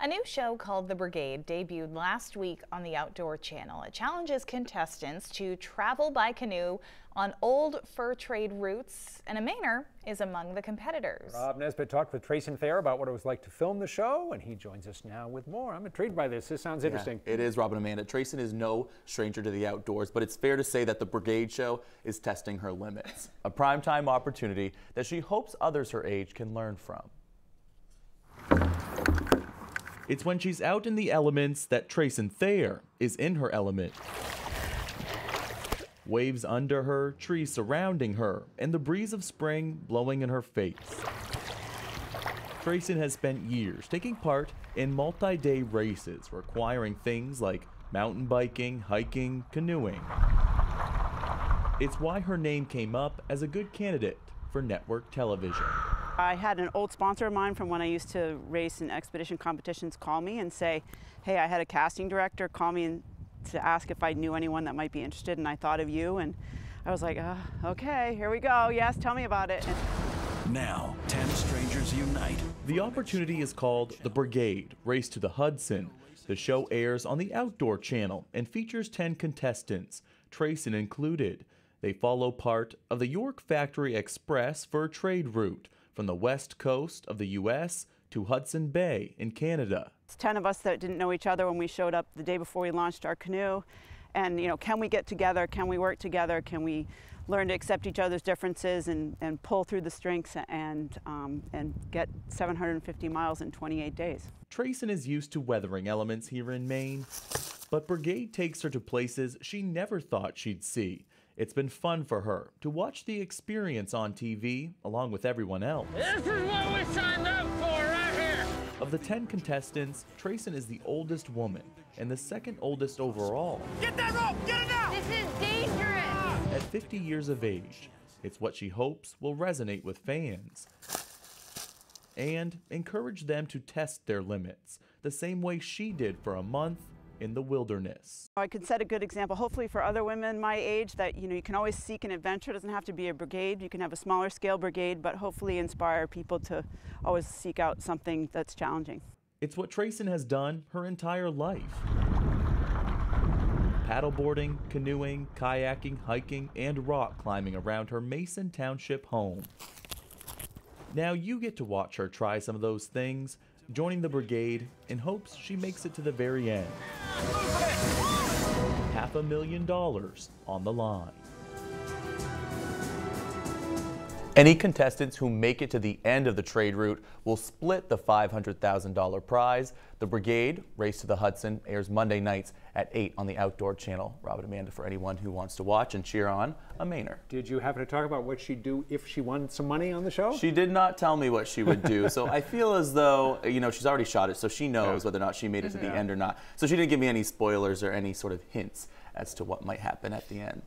A new show called The Brigade debuted last week on the Outdoor Channel. It challenges contestants to travel by canoe on old fur trade routes, and a Mainer is among the competitors. Rob Nesbitt talked with Tracyn Thayer about what it was like to film the show, and he joins us now with more. I'm intrigued by this. This sounds interesting. Yeah, it is, Robin Amanda. Tracyn is no stranger to the outdoors, but it's fair to say that the Brigade show is testing her limits. a primetime opportunity that she hopes others her age can learn from. It's when she's out in the elements that Tracyn Thayer is in her element. Waves under her, trees surrounding her, and the breeze of spring blowing in her face. Tracyn has spent years taking part in multi-day races requiring things like mountain biking, hiking, canoeing. It's why her name came up as a good candidate for network television. I had an old sponsor of mine from when I used to race in expedition competitions call me and say, hey, I had a casting director call me and to ask if I knew anyone that might be interested, and I thought of you, and I was like, uh, okay, here we go. Yes, tell me about it. Now, 10 strangers unite. The opportunity is called The Brigade Race to the Hudson. The show airs on the Outdoor Channel and features 10 contestants, Tracyn included. They follow part of the York Factory Express fur trade route from the west coast of the U.S. to Hudson Bay in Canada. It's 10 of us that didn't know each other when we showed up the day before we launched our canoe. And, you know, can we get together? Can we work together? Can we learn to accept each other's differences and, and pull through the strengths and, um, and get 750 miles in 28 days? Tracyn is used to weathering elements here in Maine, but Brigade takes her to places she never thought she'd see. It's been fun for her to watch the experience on TV along with everyone else. This is what we signed up for right here. Of the 10 contestants, Tracyn is the oldest woman and the second oldest overall. Get that rope! Get it now! This is dangerous! At 50 years of age, it's what she hopes will resonate with fans and encourage them to test their limits the same way she did for a month in the wilderness. I could set a good example, hopefully for other women my age, that you know you can always seek an adventure. It doesn't have to be a brigade. You can have a smaller scale brigade, but hopefully inspire people to always seek out something that's challenging. It's what Tracyn has done her entire life. Paddleboarding, canoeing, kayaking, hiking, and rock climbing around her Mason Township home. Now you get to watch her try some of those things joining the brigade in hopes she makes it to the very end. Half a million dollars on the line. Any contestants who make it to the end of the trade route will split the $500,000 prize. The Brigade Race to the Hudson airs Monday nights at 8 on the Outdoor Channel. Robin Amanda for anyone who wants to watch and cheer on a Mainer. Did you happen to talk about what she'd do if she won some money on the show? She did not tell me what she would do. so I feel as though, you know, she's already shot it, so she knows yeah. whether or not she made it to the yeah. end or not. So she didn't give me any spoilers or any sort of hints as to what might happen at the end.